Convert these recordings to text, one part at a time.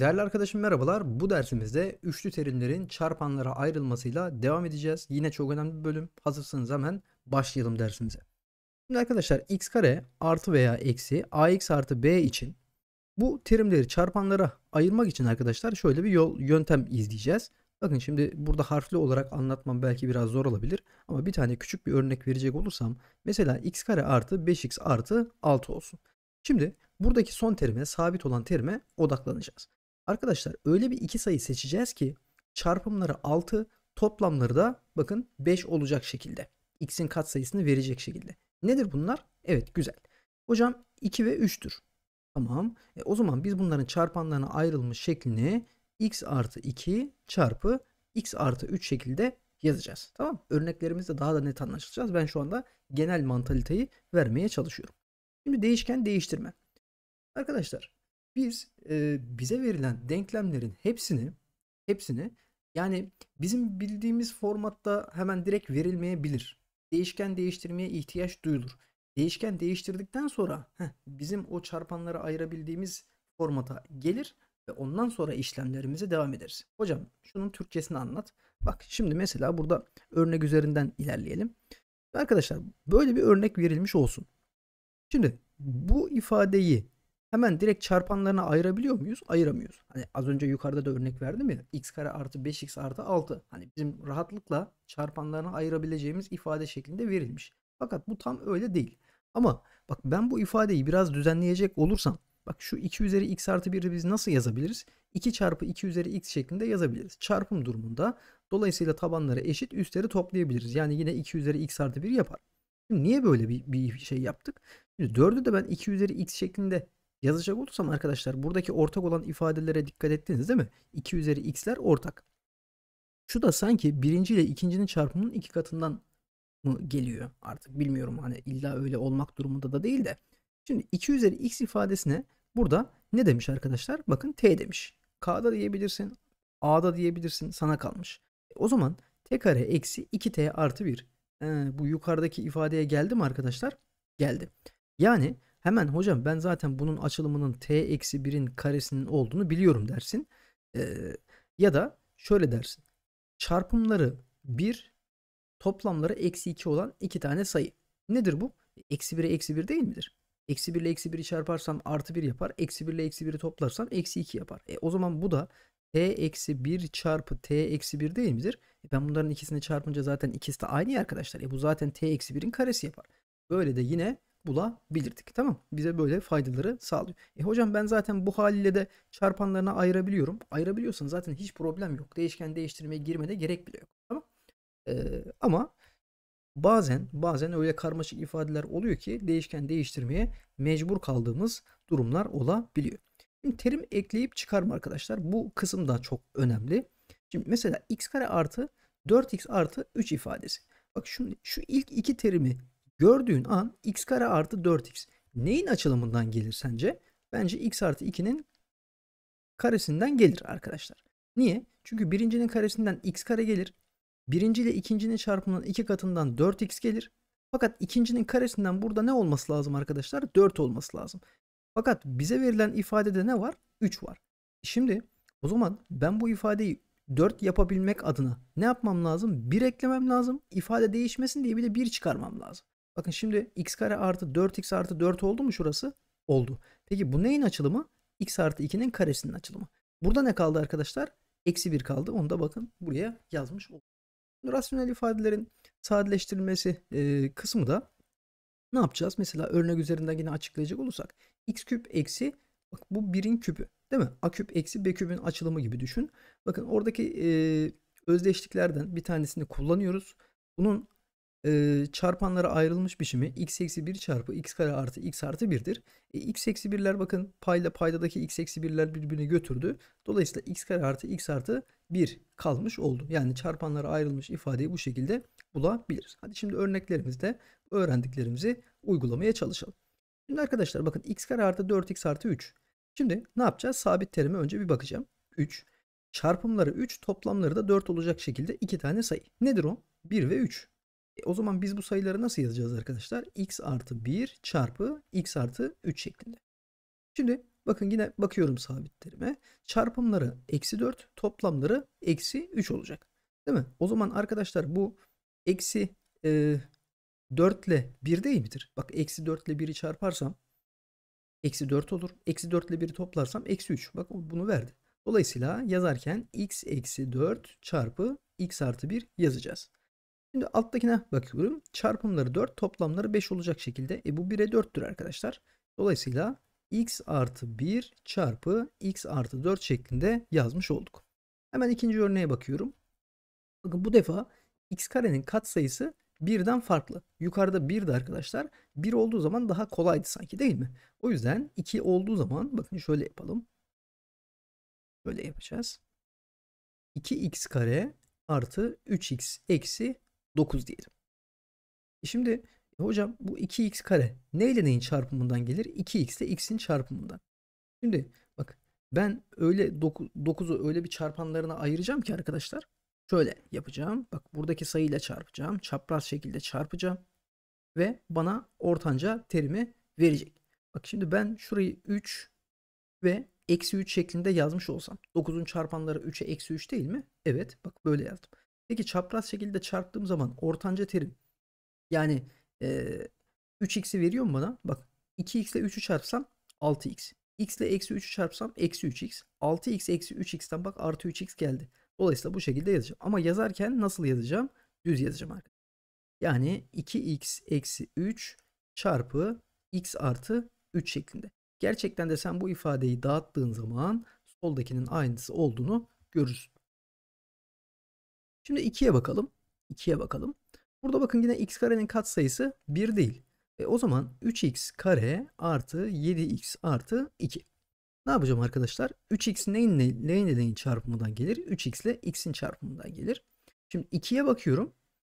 Değerli arkadaşım merhabalar. Bu dersimizde üçlü terimlerin çarpanlara ayrılmasıyla devam edeceğiz. Yine çok önemli bir bölüm. Hazırsanız hemen başlayalım dersimize. Şimdi arkadaşlar x kare artı veya eksi ax artı b için bu terimleri çarpanlara ayırmak için arkadaşlar şöyle bir yol yöntem izleyeceğiz. Bakın şimdi burada harfli olarak anlatmam belki biraz zor olabilir ama bir tane küçük bir örnek verecek olursam mesela x kare artı 5x artı 6 olsun. Şimdi buradaki son terime sabit olan terime odaklanacağız. Arkadaşlar öyle bir iki sayı seçeceğiz ki çarpımları 6 toplamları da bakın 5 olacak şekilde. X'in katsayısını verecek şekilde. Nedir bunlar? Evet güzel. Hocam 2 ve 3'tür. Tamam. E, o zaman biz bunların çarpanlarına ayrılmış şeklini x artı 2 çarpı x artı 3 şekilde yazacağız. Tamam. Örneklerimizde daha da net anlaşılacağız. Ben şu anda genel mantaliteyi vermeye çalışıyorum. Şimdi değişken değiştirme. Arkadaşlar biz e, bize verilen denklemlerin hepsini hepsini yani bizim bildiğimiz formatta hemen direkt verilmeyebilir. Değişken değiştirmeye ihtiyaç duyulur. Değişken değiştirdikten sonra heh, bizim o çarpanları ayırabildiğimiz formata gelir ve ondan sonra işlemlerimize devam ederiz. Hocam şunun Türkçesini anlat. Bak şimdi mesela burada örnek üzerinden ilerleyelim. Arkadaşlar böyle bir örnek verilmiş olsun. Şimdi bu ifadeyi hemen direkt çarpanlarına ayırabiliyor muyuz? Ayıramıyoruz. Hani az önce yukarıda da örnek verdim ya. x kare artı 5x artı 6. Hani bizim rahatlıkla çarpanlarına ayırabileceğimiz ifade şeklinde verilmiş. Fakat bu tam öyle değil. Ama bak ben bu ifadeyi biraz düzenleyecek olursam bak şu 2 üzeri x artı 1'i biz nasıl yazabiliriz? 2 çarpı 2 üzeri x şeklinde yazabiliriz. Çarpım durumunda dolayısıyla tabanları eşit üstleri toplayabiliriz. Yani yine 2 üzeri x artı 1 yapar. Şimdi niye böyle bir, bir şey yaptık? Şimdi 4'ü de ben 2 üzeri x şeklinde yazacak olursam arkadaşlar buradaki ortak olan ifadelere dikkat ettiniz değil mi? 2 üzeri x'ler ortak. Şu da sanki birinci ile ikincinin çarpımının iki katından mı geliyor artık bilmiyorum hani illa öyle olmak durumunda da değil de. Şimdi 2 üzeri x ifadesine burada ne demiş arkadaşlar? Bakın t demiş. K'da diyebilirsin, A'da diyebilirsin sana kalmış. E, o zaman t kare eksi 2t artı 1. Ee, bu yukarıdaki ifadeye geldi mi arkadaşlar? Geldi. Yani Hemen hocam ben zaten bunun açılımının t eksi 1'in karesinin olduğunu biliyorum dersin. Ee, ya da şöyle dersin. Çarpımları 1 toplamları eksi 2 olan iki tane sayı. Nedir bu? Eksi 1'e eksi 1 değil midir? Eksi 1 ile eksi 1'i çarparsam artı 1 yapar. Eksi 1 ile eksi 1'i toplarsam eksi 2 yapar. E, o zaman bu da t eksi 1 çarpı t eksi 1 değil midir? E, ben bunların ikisini çarpınca zaten ikisi de aynı ya arkadaşlar. E, bu zaten t eksi 1'in karesi yapar. Böyle de yine bulabilirdik. Tamam Bize böyle faydaları sağlıyor. E hocam ben zaten bu haliyle de çarpanlarına ayırabiliyorum. Ayırabiliyorsan zaten hiç problem yok. Değişken değiştirmeye girmede gerek bile yok. Tamam ee, ama bazen bazen öyle karmaşık ifadeler oluyor ki değişken değiştirmeye mecbur kaldığımız durumlar olabiliyor. Şimdi terim ekleyip çıkarma arkadaşlar. Bu kısım da çok önemli. Şimdi mesela x kare artı 4x artı 3 ifadesi. Bak şu, şu ilk iki terimi Gördüğün an x kare artı 4x. Neyin açılımından gelir sence? Bence x artı 2'nin karesinden gelir arkadaşlar. Niye? Çünkü birincinin karesinden x kare gelir. Birinci ile ikincinin çarpımının iki katından 4x gelir. Fakat ikincinin karesinden burada ne olması lazım arkadaşlar? 4 olması lazım. Fakat bize verilen ifadede ne var? 3 var. Şimdi o zaman ben bu ifadeyi 4 yapabilmek adına ne yapmam lazım? 1 eklemem lazım. İfade değişmesin diye bir de 1 çıkarmam lazım. Bakın şimdi x kare artı 4x artı 4 oldu mu şurası? Oldu. Peki bu neyin açılımı? x artı 2'nin karesinin açılımı. Burada ne kaldı arkadaşlar? Eksi 1 kaldı. Onu da bakın buraya yazmış oldum. Rasyonel ifadelerin sadeleştirilmesi e, kısmı da ne yapacağız? Mesela örnek üzerinden yine açıklayacak olursak. x küp eksi bak bu 1'in küpü değil mi? a küp eksi b küpün açılımı gibi düşün. Bakın oradaki e, özdeşliklerden bir tanesini kullanıyoruz. Bunun e, çarpanlara ayrılmış biçimi x eksi 1 çarpı x kare artı x artı 1'dir. E, x eksi 1'ler bakın payla paydadaki x eksi 1'ler birbirini götürdü. Dolayısıyla x kare artı x artı 1 kalmış oldu. Yani çarpanlara ayrılmış ifadeyi bu şekilde bulabiliriz. Hadi şimdi örneklerimizde öğrendiklerimizi uygulamaya çalışalım. Şimdi arkadaşlar bakın x kare artı 4x artı 3. Şimdi ne yapacağız? Sabit terime önce bir bakacağım. 3. Çarpımları 3, toplamları da 4 olacak şekilde iki tane sayı. Nedir o? 1 ve 3. O zaman biz bu sayıları nasıl yazacağız arkadaşlar? x artı 1 çarpı x artı 3 şeklinde. Şimdi Bakın yine bakıyorum sabitlerime. Çarpımları eksi 4, toplamları eksi 3 olacak. Değil mi? O zaman arkadaşlar bu eksi e, 4 ile 1 değil midir? Bak eksi 4 ile 1'i çarparsam eksi 4 olur. Eksi 4 ile 1'i toplarsam eksi 3. Bak bunu verdi. Dolayısıyla yazarken x eksi 4 çarpı x artı 1 yazacağız. Şimdi alttakine bakıyorum. Çarpımları 4, toplamları 5 olacak şekilde. E bu 1'e 4'tür arkadaşlar. Dolayısıyla x artı 1 çarpı x artı 4 şeklinde yazmış olduk. Hemen ikinci örneğe bakıyorum. Bakın bu defa x karenin katsayısı birden farklı. Yukarıda 1'di arkadaşlar. 1 olduğu zaman daha kolaydı sanki değil mi? O yüzden 2 olduğu zaman bakın şöyle yapalım. Böyle yapacağız. 2x kare artı 3x eksi 9 diyelim. E şimdi e hocam bu 2x kare neyle neyin çarpımından gelir? 2x ile x'in çarpımından. Şimdi bak ben öyle 9'u öyle bir çarpanlarına ayıracağım ki arkadaşlar. Şöyle yapacağım. Bak buradaki sayıyla çarpacağım. Çapraz şekilde çarpacağım. Ve bana ortanca terimi verecek. Bak şimdi ben şurayı 3 ve eksi 3 şeklinde yazmış olsam. 9'un çarpanları 3'e eksi 3 değil mi? Evet. Bak böyle yazdım. Peki çapraz şekilde çarptığım zaman ortanca terim yani e, 3x'i veriyor mu bana? Bak 2x ile 3'ü çarpsam 6x. x ile eksi 3'ü çarpsam eksi 3x. 6x eksi 3x'ten bak artı 3x geldi. Dolayısıyla bu şekilde yazacağım. Ama yazarken nasıl yazacağım? Düz yazacağım arkadaşlar. Yani 2x eksi 3 çarpı x artı 3 şeklinde. Gerçekten de sen bu ifadeyi dağıttığın zaman soldakinin aynısı olduğunu görürsün. Şimdi 2'ye bakalım. 2'ye bakalım. Burada bakın yine x karenin katsayısı 1 değil. E o zaman 3x kare artı 7x artı 2. Ne yapacağım arkadaşlar? 3x neyin, neyin neyin çarpımından gelir? 3x ile x'in çarpımından gelir. Şimdi 2'ye bakıyorum.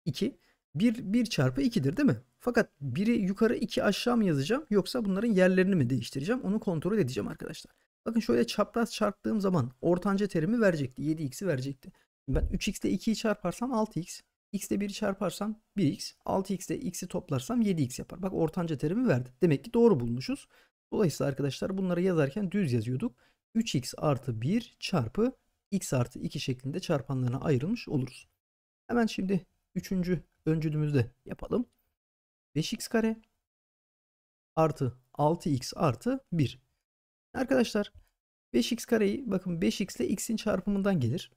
2. 1, 1 çarpı 2'dir değil mi? Fakat 1'i yukarı 2 aşağı mı yazacağım yoksa bunların yerlerini mi değiştireceğim? Onu kontrol edeceğim arkadaşlar. Bakın şöyle çapraz çarptığım zaman ortanca terimi verecekti. 7x'i verecekti. Ben 3x ile 2'yi çarparsam 6x. x ile 1'i çarparsam 1x. 6x ile x'i toplarsam 7x yapar. Bak ortanca terimi verdi. Demek ki doğru bulmuşuz. Dolayısıyla arkadaşlar bunları yazarken düz yazıyorduk. 3x artı 1 çarpı x artı 2 şeklinde çarpanlarına ayrılmış oluruz. Hemen şimdi üçüncü öncülümüzü de yapalım. 5x kare artı 6x artı 1. Arkadaşlar 5x kareyi bakın 5x ile x'in çarpımından gelir.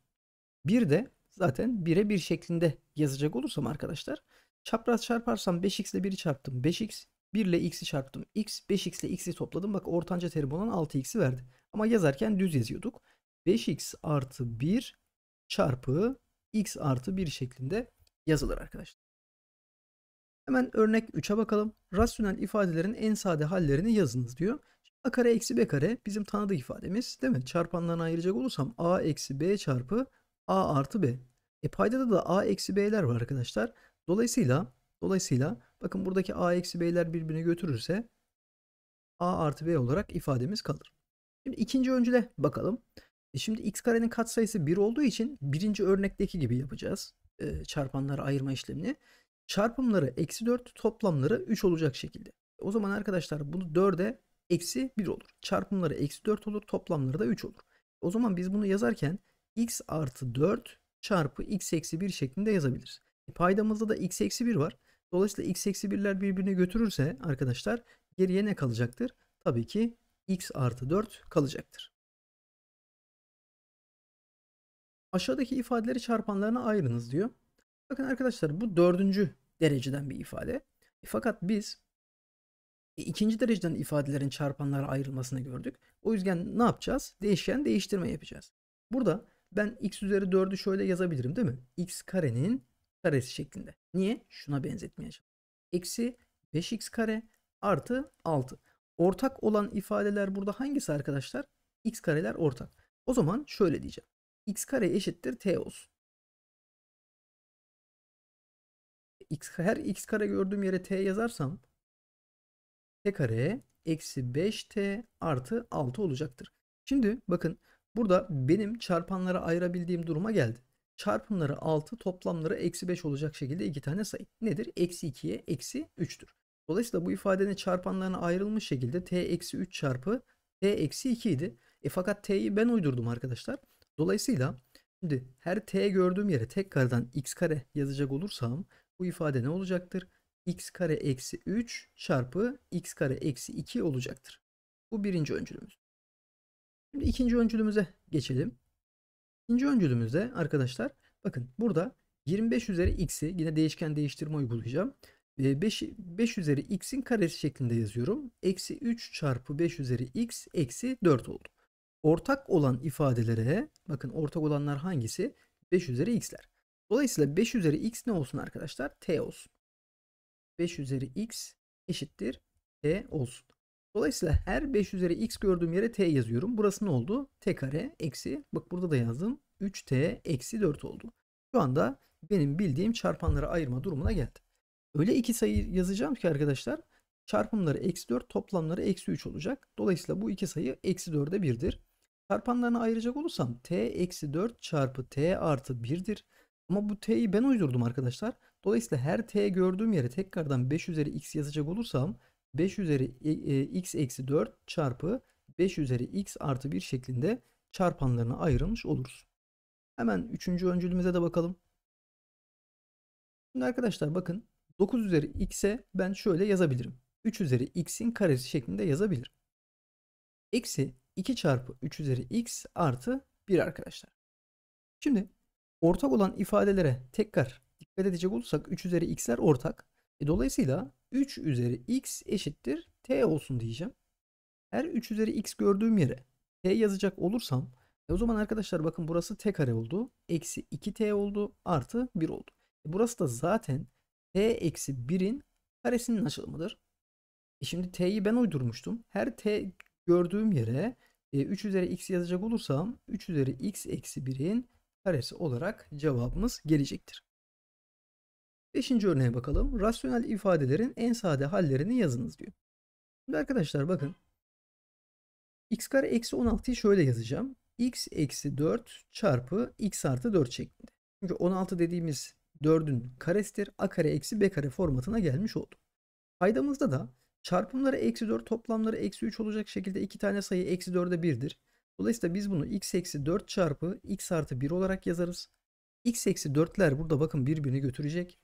Bir de zaten 1'e 1 şeklinde yazacak olursam arkadaşlar çapraz çarparsam 5x ile 1'i çarptım 5x 1 ile x'i çarptım x 5x ile x'i topladım bak ortanca terim olan 6x'i verdi. Ama yazarken düz yazıyorduk. 5x artı 1 çarpı x artı 1 şeklinde yazılır arkadaşlar. Hemen örnek 3'e bakalım. Rasyonel ifadelerin en sade hallerini yazınız diyor. a kare eksi b kare bizim tanıdık ifademiz değil mi? Çarpanlarını ayıracak olursam a eksi b çarpı a artı b. E paydada da a eksi b'ler var arkadaşlar. Dolayısıyla dolayısıyla bakın buradaki a eksi b'ler birbirini götürürse a artı b olarak ifademiz kalır. Şimdi ikinci öncüle bakalım. E şimdi x karenin katsayısı 1 olduğu için birinci örnekteki gibi yapacağız. E, çarpanları ayırma işlemini. Çarpımları eksi 4 toplamları 3 olacak şekilde. O zaman arkadaşlar bunu 4'e eksi 1 olur. Çarpımları eksi 4 olur toplamları da 3 olur. O zaman biz bunu yazarken x artı 4 çarpı x eksi 1 şeklinde yazabiliriz. E, paydamızda da x eksi 1 var. Dolayısıyla x eksi 1'ler birbirini götürürse arkadaşlar geriye ne kalacaktır? Tabii ki x artı 4 kalacaktır. Aşağıdaki ifadeleri çarpanlarına ayırınız diyor. Bakın arkadaşlar bu dördüncü dereceden bir ifade. E, fakat biz e, ikinci dereceden ifadelerin çarpanlara ayrılmasını gördük. O yüzden ne yapacağız? Değişken değiştirme yapacağız. Burada ben x üzeri 4'ü şöyle yazabilirim değil mi? x karenin karesi şeklinde. Niye? Şuna benzetmeye. Eksi 5x kare artı 6. Ortak olan ifadeler burada hangisi arkadaşlar? x kareler ortak. O zaman şöyle diyeceğim. x kare eşittir t olsun. x, her x kare gördüğüm yere t yazarsam t kare eksi 5t artı 6 olacaktır. Şimdi bakın burada benim çarpanlara ayırabildiğim duruma geldi. Çarpımları 6 toplamları eksi 5 olacak şekilde iki tane sayı. Nedir? Eksi 2'ye eksi 3'tür. Dolayısıyla bu ifadenin çarpanlarına ayrılmış şekilde t eksi 3 çarpı t eksi 2 idi. E fakat t'yi ben uydurdum arkadaşlar. Dolayısıyla şimdi her t gördüğüm yere tekrardan x kare yazacak olursam bu ifade ne olacaktır? x kare eksi 3 çarpı x kare eksi 2 olacaktır. Bu birinci öncülümüz. Şimdi ikinci öncülümüze geçelim. İkinci öncülümüzde arkadaşlar bakın burada 25 üzeri x'i yine değişken değiştirme uygulayacağım. 5, 5 üzeri x'in karesi şeklinde yazıyorum. Eksi 3 çarpı 5 üzeri x eksi 4 oldu. Ortak olan ifadelere bakın ortak olanlar hangisi? 5 üzeri x'ler. Dolayısıyla 5 üzeri x ne olsun arkadaşlar? t olsun. 5 üzeri x eşittir t olsun. Dolayısıyla her 5 üzeri x gördüğüm yere t yazıyorum. Burası ne oldu? t kare eksi bak burada da yazdım. 3t eksi 4 oldu. Şu anda benim bildiğim çarpanları ayırma durumuna geldi. Öyle iki sayı yazacağım ki arkadaşlar çarpımları eksi 4 toplamları eksi 3 olacak. Dolayısıyla bu iki sayı eksi 4'e 1'dir. Çarpanlarını ayıracak olursam t eksi 4 çarpı t artı 1'dir. Ama bu t'yi ben uydurdum arkadaşlar. Dolayısıyla her t gördüğüm yere tekrardan 5 üzeri x yazacak olursam 5 üzeri e, x eksi 4 çarpı 5 üzeri x artı 1 şeklinde çarpanlarına ayrılmış oluruz. Hemen üçüncü öncülümüze de bakalım. Şimdi arkadaşlar bakın 9 üzeri x'e ben şöyle yazabilirim. 3 üzeri x'in karesi şeklinde yazabilirim. Eksi 2 çarpı 3 üzeri x artı 1 arkadaşlar. Şimdi ortak olan ifadelere tekrar dikkat edecek olursak 3 üzeri x'ler ortak. E dolayısıyla 3 üzeri x eşittir t olsun diyeceğim. Her 3 üzeri x gördüğüm yere t yazacak olursam e o zaman arkadaşlar bakın burası t kare oldu. Eksi 2t oldu artı 1 oldu. E burası da zaten t eksi 1'in karesinin açılımıdır. E şimdi t'yi ben uydurmuştum. Her t gördüğüm yere e, 3 üzeri x yazacak olursam 3 üzeri x eksi 1'in karesi olarak cevabımız gelecektir. Beşinci örneğe bakalım. Rasyonel ifadelerin en sade hallerini yazınız diyor. Şimdi arkadaşlar bakın. x kare eksi 16'yı şöyle yazacağım. x eksi 4 çarpı x artı 4 şeklinde. Çünkü 16 dediğimiz 4'ün karesidir. a kare eksi b kare formatına gelmiş oldu. Paydamızda da çarpımları eksi 4 toplamları eksi 3 olacak şekilde iki tane sayı eksi 4'e 1'dir. Dolayısıyla biz bunu x eksi 4 çarpı x artı 1 olarak yazarız. x eksi 4'ler burada bakın birbirini götürecek.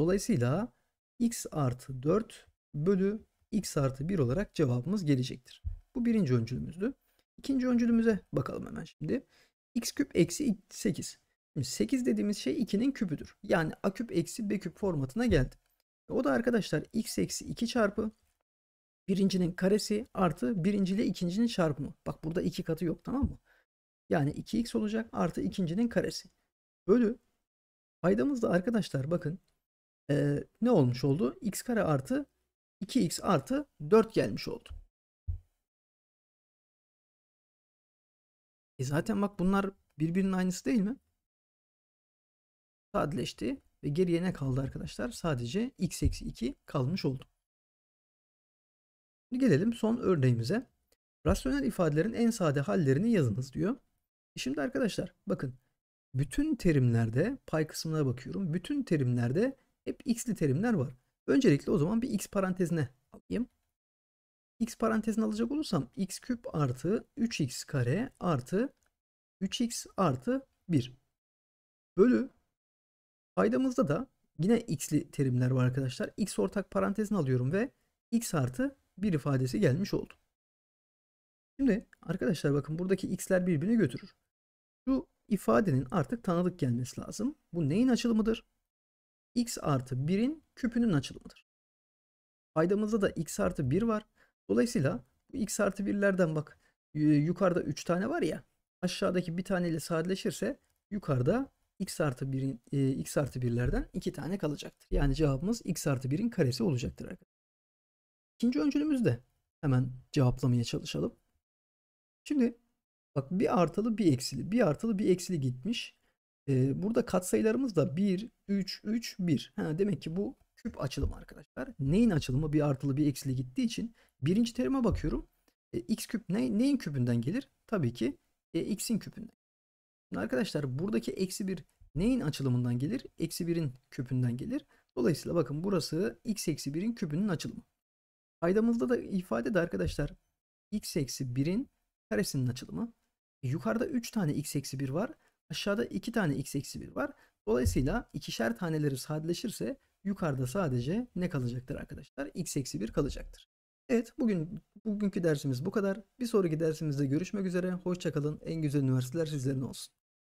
Dolayısıyla x artı 4 bölü x artı 1 olarak cevabımız gelecektir. Bu birinci öncülümüzdü. İkinci öncülümüze bakalım hemen şimdi. x küp eksi 8. Şimdi 8 dediğimiz şey 2'nin küpüdür. Yani a küp eksi b küp formatına geldi. O da arkadaşlar x eksi 2 çarpı birincinin karesi artı birinci ile ikincinin çarpımı. Bak burada iki katı yok tamam mı? Yani 2x olacak artı ikincinin karesi. Bölü paydamız da arkadaşlar bakın ee, ne olmuş oldu? x kare artı 2x artı 4 gelmiş oldu. E zaten bak bunlar birbirinin aynısı değil mi? Sadeleşti ve geriye ne kaldı arkadaşlar? Sadece x eksi 2 kalmış oldu. Şimdi gelelim son örneğimize. Rasyonel ifadelerin en sade hallerini yazınız diyor. E şimdi arkadaşlar bakın bütün terimlerde pay kısmına bakıyorum. Bütün terimlerde hep x'li terimler var. Öncelikle o zaman bir x parantezine alayım. x parantezine alacak olursam x küp artı 3x kare artı 3x artı 1 bölü paydamızda da yine x'li terimler var arkadaşlar. x ortak parantezine alıyorum ve x artı 1 ifadesi gelmiş oldu. Şimdi arkadaşlar bakın buradaki x'ler birbirini götürür. Şu ifadenin artık tanıdık gelmesi lazım. Bu neyin açılımıdır? X artı 1'in küpünün açılımıdır. Paydamızda da x artı 1 var. Dolayısıyla bu x artı 1'lerden bak yukarıda 3 tane var ya aşağıdaki bir taneyle sadeleşirse yukarıda x artı 1'in e, x artı 1'lerden 2 tane kalacaktır. Yani cevabımız x artı 1'in karesi olacaktır arkadaşlar. İkinci öncülümüzde hemen cevaplamaya çalışalım. Şimdi bak bir artılı bir eksili bir artılı bir eksili gitmiş. Burada katsayılarımız da 1, 3, 3, 1. Ha, demek ki bu küp açılımı arkadaşlar. Neyin açılımı bir artılı bir eksili gittiği için birinci terime bakıyorum. E, x küp ne, neyin küpünden gelir? Tabii ki e, x'in küpünden. Şimdi arkadaşlar buradaki eksi 1 neyin açılımından gelir? Eksi 1'in küpünden gelir. Dolayısıyla bakın burası x eksi 1'in küpünün açılımı. Paydamızda da ifade de arkadaşlar x eksi 1'in karesinin açılımı. E, yukarıda 3 tane x eksi 1 var. Aşağıda 2 tane x eksi 1 var. Dolayısıyla ikişer taneleri sadeleşirse yukarıda sadece ne kalacaktır arkadaşlar? x eksi 1 kalacaktır. Evet bugün bugünkü dersimiz bu kadar. Bir sonraki dersimizde görüşmek üzere. Hoşçakalın. En güzel üniversiteler sizlerin olsun.